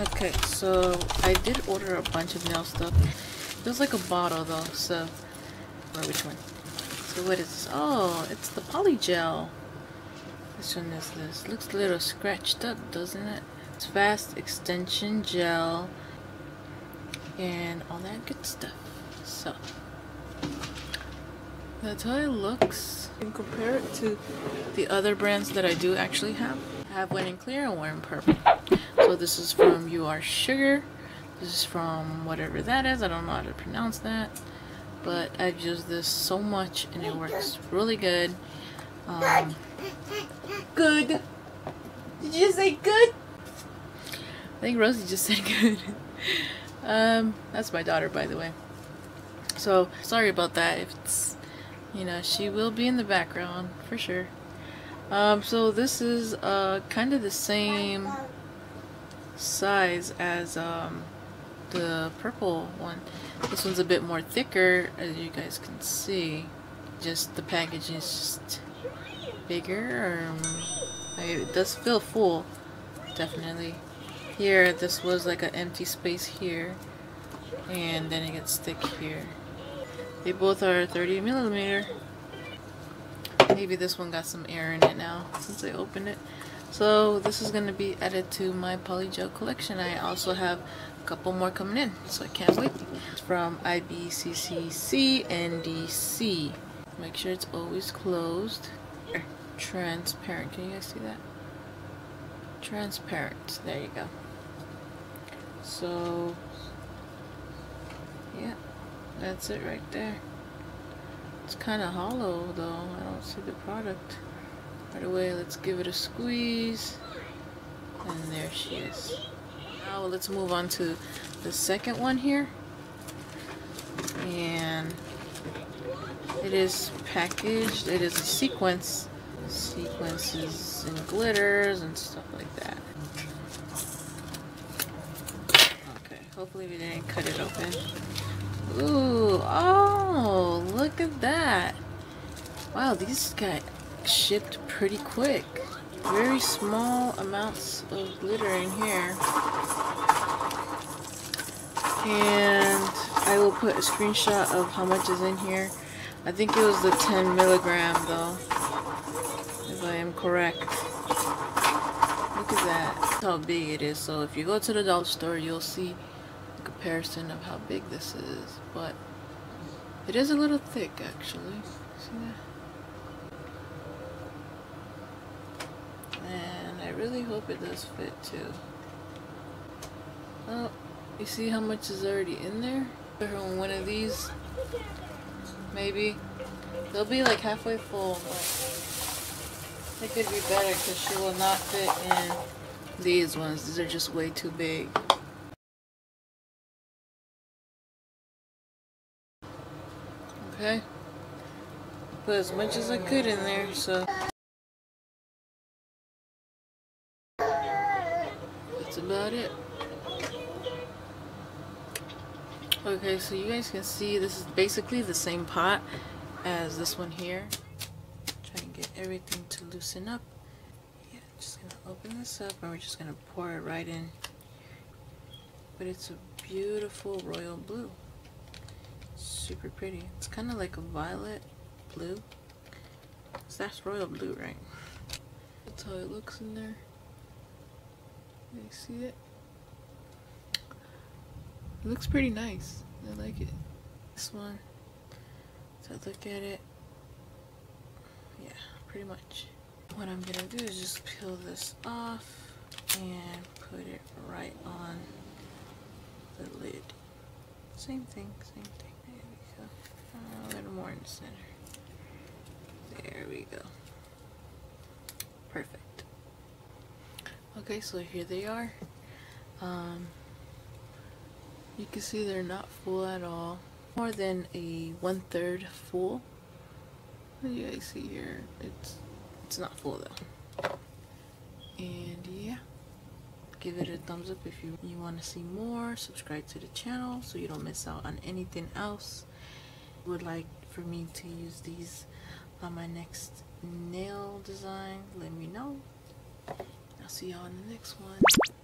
Okay, so I did order a bunch of nail stuff. There's like a bottle though, so or which one? So what is this? Oh, it's the polygel. Which one is this? Looks a little scratched up, doesn't it? It's fast extension gel and all that good stuff. So that's how it looks. You can compare it to the other brands that I do actually have. I have one in clear and one in purple. So this is from You Are Sugar. This is from whatever that is. I don't know how to pronounce that. But I've used this so much and it works really good. Um, good. Did you say good? I think Rosie just said good. um, that's my daughter, by the way. So, sorry about that. If it's, you know, she will be in the background for sure. Um, so this is uh, kind of the same size as um, the purple one. This one's a bit more thicker, as you guys can see. Just the package is just bigger. Um, it does feel full, definitely. Here, this was like an empty space here, and then it gets thick here. They both are 30 millimeter. Maybe this one got some air in it now since I opened it. So this is going to be added to my polygel collection. I also have a couple more coming in, so I can't wait. It's from IBCCC NDC. Make sure it's always closed. Transparent. Can you guys see that? Transparent. There you go. So, yeah, that's it right there. It's kind of hollow though. I don't see the product. Right away, let's give it a squeeze. And there she is. Now let's move on to the second one here. And it is packaged. It is a sequence. Sequences and glitters and stuff like that. Okay, hopefully we didn't cut it open. Ooh, oh, look at that. Wow, these got shipped pretty quick. Very small amounts of glitter in here. And I will put a screenshot of how much is in here. I think it was the 10 milligram though. If I am correct. Look at that. That's how big it is. So if you go to the dollar store, you'll see a comparison of how big this is. But it is a little thick actually. See that? And I really hope it does fit too. Oh, you see how much is already in there? On one of these. Maybe. They'll be like halfway full, but it could be better because she will not fit in these ones. These are just way too big. Okay. Put as much as I could in there, so. That's about it. Okay, so you guys can see this is basically the same pot as this one here. Try and get everything to loosen up. Yeah, just gonna open this up and we're just gonna pour it right in. But it's a beautiful royal blue. Super pretty. It's kind of like a violet blue. So that's royal blue, right? That's how it looks in there. You see it? It looks pretty nice. I like it. This one. So look at it. Yeah, pretty much. What I'm gonna do is just peel this off and put it right on the lid. Same thing, same thing. There we go. A little more in the center. There we go. Perfect. Okay, so here they are. Um, you can see they're not full at all. More than a one-third full. You guys see here? It's it's not full though. And yeah. Give it a thumbs up if you, you want to see more. Subscribe to the channel so you don't miss out on anything else. Would like for me to use these on my next nail design, let me know. I'll see y'all in the next one.